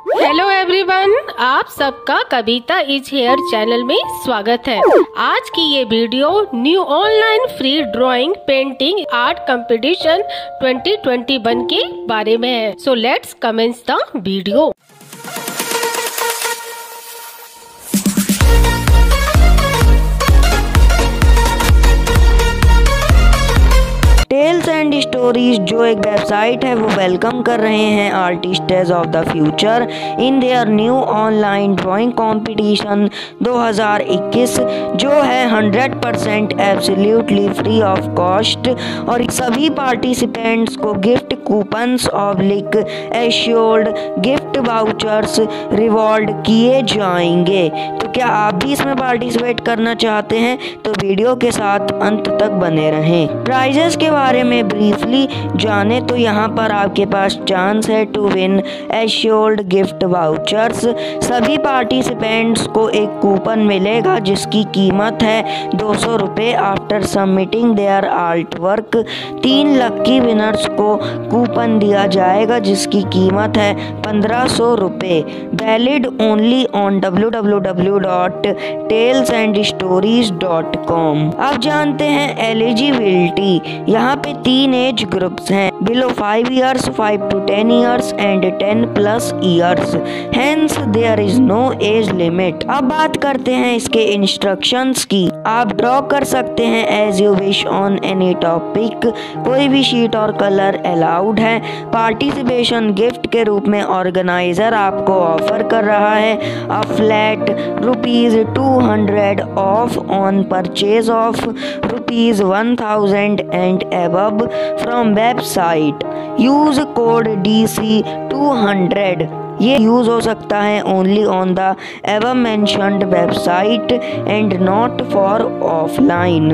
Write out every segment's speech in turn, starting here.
Hello everyone आप सबका कविता is here channel में स्वागत है। आज की ये video new online free drawing painting art competition 2021 के बारे में है। So let's commence the video Tales and Stories जो एक वेबसाइट है, वो वेलकम कर रहे हैं artists of the future in their new online drawing competition 2021 जो है 100 percent absolutely free of cost और सभी पार्टिसिपेंट्स को gift coupons oblique assured gift vouchers reward किए जाएँगे। तो क्या आप भी इसमें पार्टिसिपेट करना चाहते हैं? तो वीडियो के साथ अंत तक बने रहें। प्राइजेस के बारे में ब्रीफली जाने तो यहाँ पर आपके पास चांस है to win assured gift vouchers सभी पार्टिसिपेंट्स को एक कूपन मिलेगा, जिसकी कीमत है दो सौ रुपये after submitting their art work तीन लक्की विनर्स को कूपन दिया जाएगा, जिसकी कीमत है पंद्रह सौ रुपये valid only on W W W dot Tales and Stories dot com अब जानते हैं एलिजिबिलिटी यहाँ पे तीन एज ग्रुप्स हैं। Below five years five to ten years and ten plus years hence there is no age limit अब बात करते हैं इसके इंस्ट्रक्शंस की। आप ड्रॉ कर सकते हैं as you wish on any topic कोई भी शीट और कलर अलाउड है। पार्टिसिपेशन गिफ्ट के रूप में ऑर्गेनाइजर आपको ऑफ़र कर रहा है। A flat rupees two hundred off on purchase of rupees 1000 and above from website. Use code DC200 ये यूज़ हो सकता है only on the above mentioned website and not for offline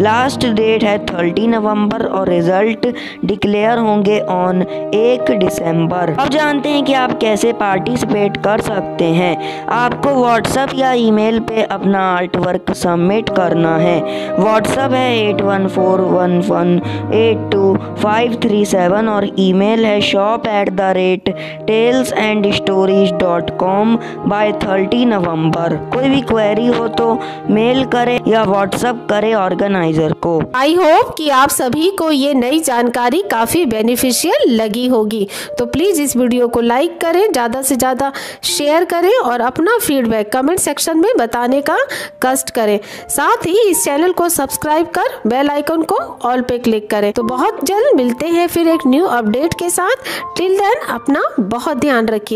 last date है thirty November और result declare होंगे on एक दिसंबर अब जानते हैं कि आप कैसे पार्टिसिपेट कर सकते हैं। आपको व्हाट्सएप या ईमेल पे अपना आर्ट वर्क सबमिट करना है। व्हाट्सएप है eight one four one one eight two five three seven और ईमेल है shop at the rate Tales and Stories dot com by thirty November कोई भी क्वेरी हो तो मेल करें या व्हाट्सएप करें ऑर्गेनाइजर को। आई होप कि आप सभी को ये नई जानकारी काफ़ी बेनिफिशियल लगी होगी। तो प्लीज़ इस वीडियो को लाइक करें, ज़्यादा से ज़्यादा शेयर करें और अपना फीडबैक कमेंट सेक्शन में बताने का कष्ट करें। साथ ही इस चैनल को सब्सक्राइब कर बेल आइकन को ऑल पे क्लिक करें। तो बहुत जल्द मिलते हैं फिर एक न्यू अपडेट के साथ। टिल देन अपना बहुत ध्यान रखिए।